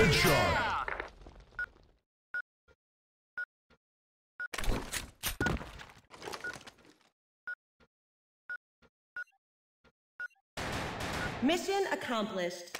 Headshot. Mission accomplished.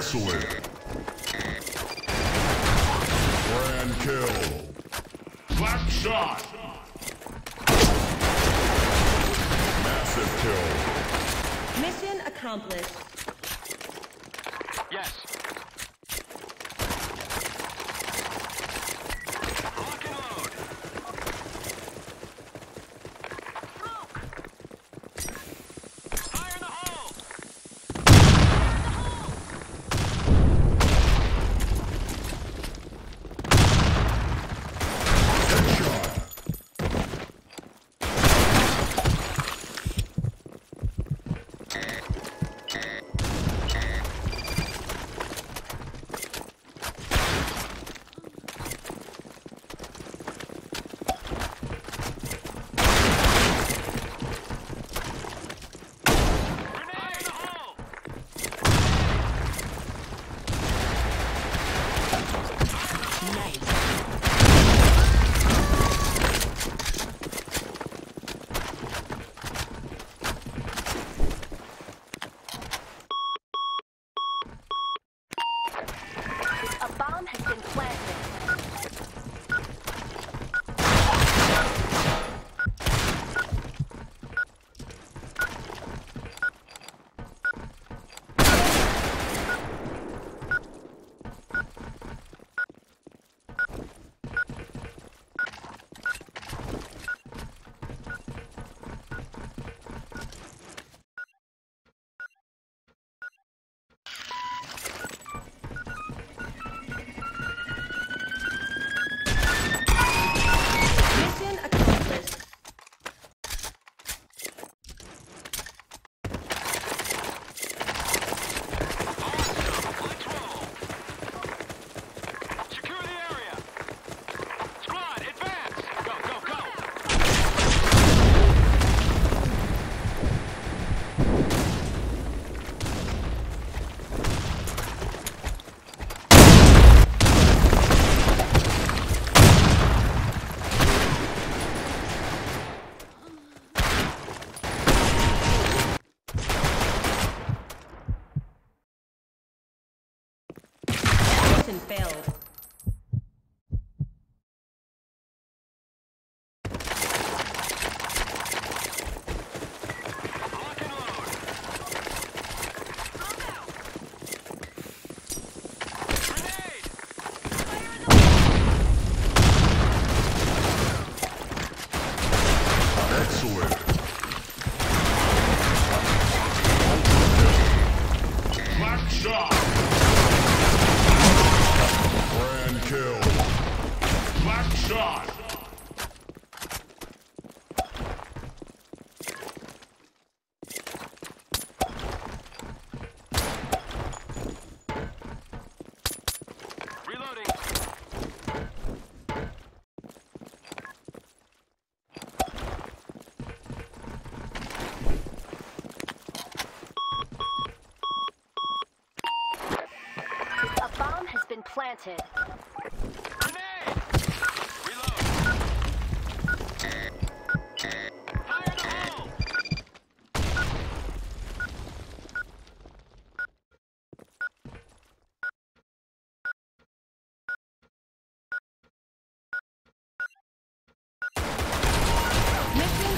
Excellent. Grand kill. Black shot. Massive kill. Mission accomplished. Planted.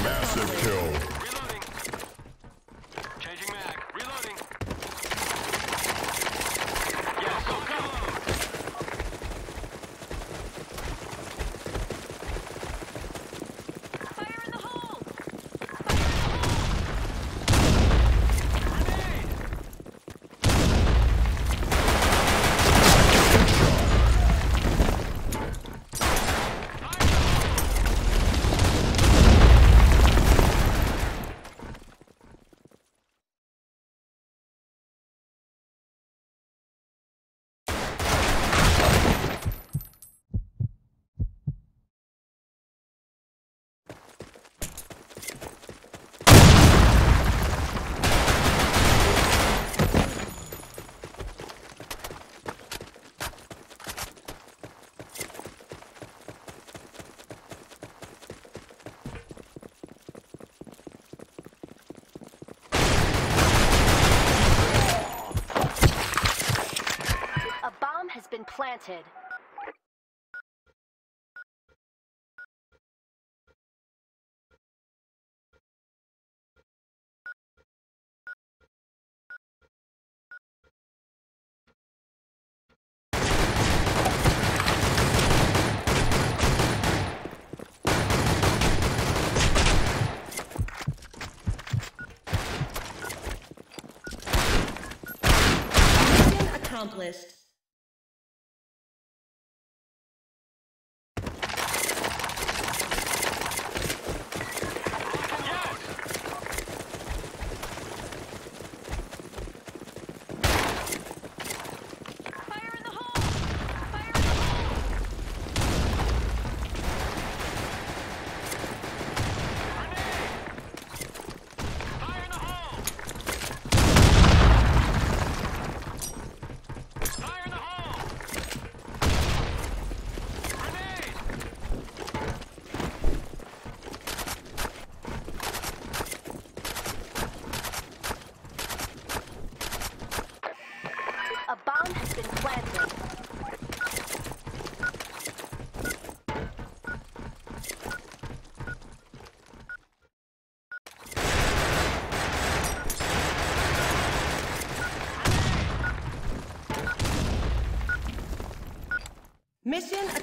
Massive kill. Planted. Accomplished.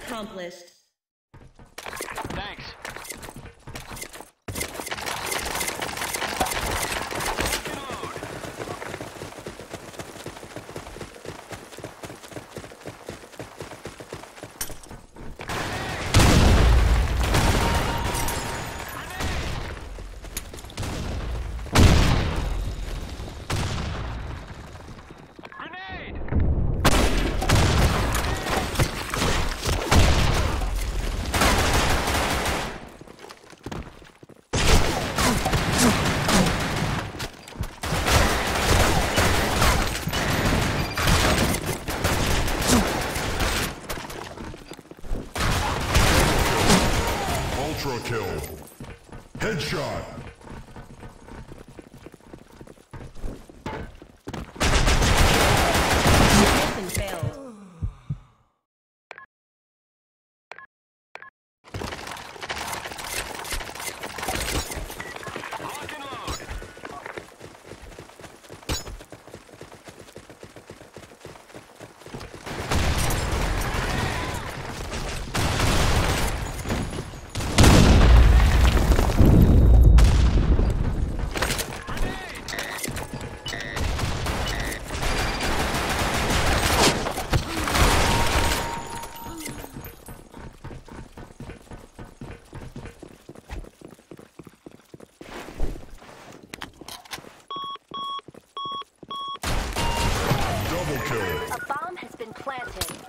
Accomplished. planted.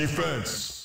Defense.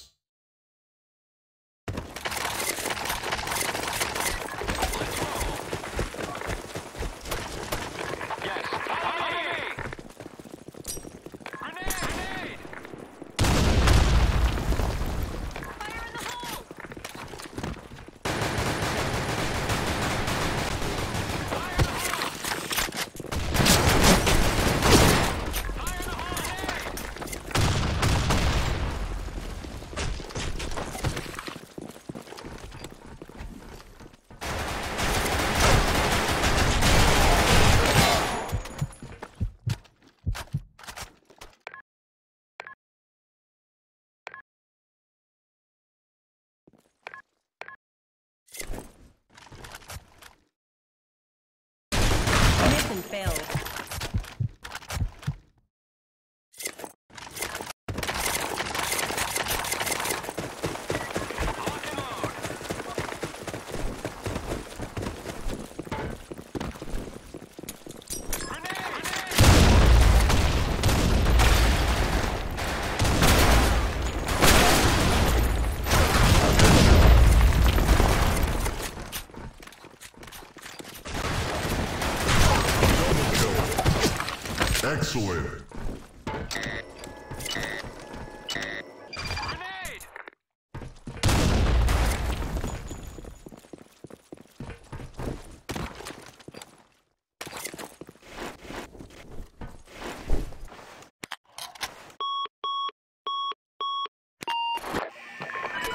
Excellent.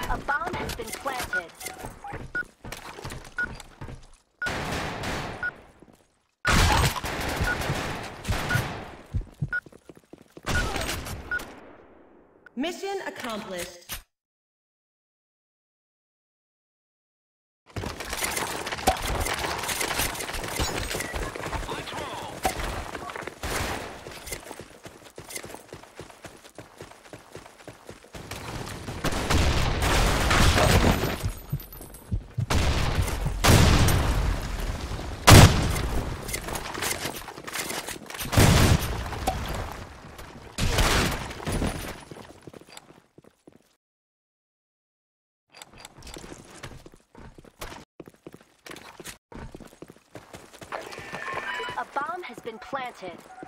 A bomb has been planted. Mission accomplished. been planted.